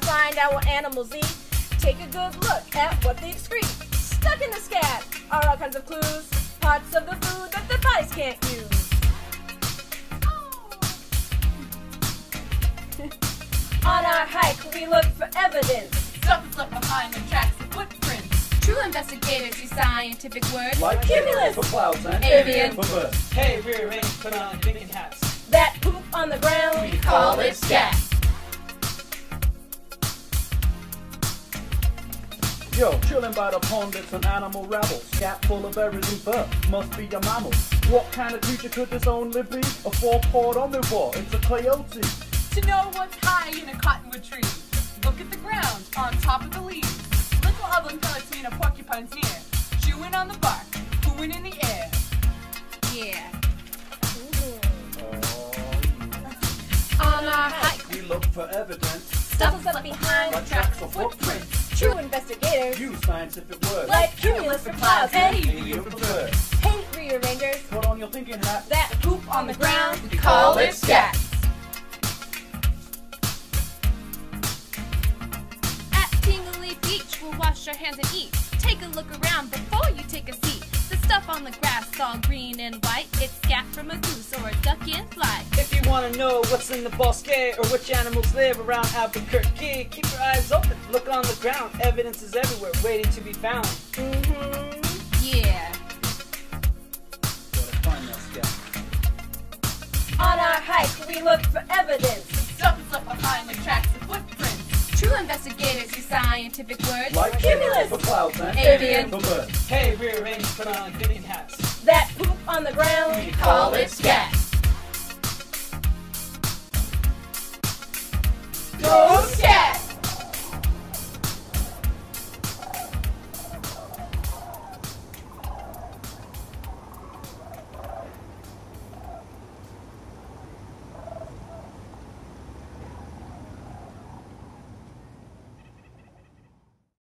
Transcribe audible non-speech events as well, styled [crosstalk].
find out what animals eat, take a good look at what they excrete. Stuck in the scat are all kinds of clues, parts of the food that the pies can't use. [laughs] On our hike, we look for evidence. Stuff is left behind the tracks and footprints. True investigators use scientific words. Like Cumulus. for clouds and Avian. for birds. Hey, rearrange, put on thinking hats. That poop on the ground, We call it scat. Yo, chilling by the pond, it's an animal rabble. Scat full of berries and fur, must be a mammal. What kind of creature could this only be? A four-pawed omnivore, it's a coyote. To know what's high in a cottonwood tree, look at the ground on top of the leaves. Little oven pellets mean a porcupine's near. Chewing on the bark, pooing in the air. Yeah. On our hike, we look for evidence, stuff is left behind. like tracks or footprints. True investigators, Use scientific words, like cumulus for clouds. Hey, avian for birds. hey, rearrangers, Put on your thinking hat. that poop on the ground, we call it scat. At Tingley Beach, we'll wash our hands and eat. Take a look around before you take a seat. The stuff on the grass, all green and white, it's scat from a goose or a duck in flight. If you want to know what's in the bosque or which animals live around Albuquerque, keep your eyes open. Look on the ground. Evidence is everywhere, waiting to be found. Mm-hmm. Yeah. Gotta find scat. On our hike, we look for evidence. Scientific words. Like Cumulus. for clouds and Avian. for birds. Hey, rearrange, put on thinking hats. That poop on the ground, We call it scat.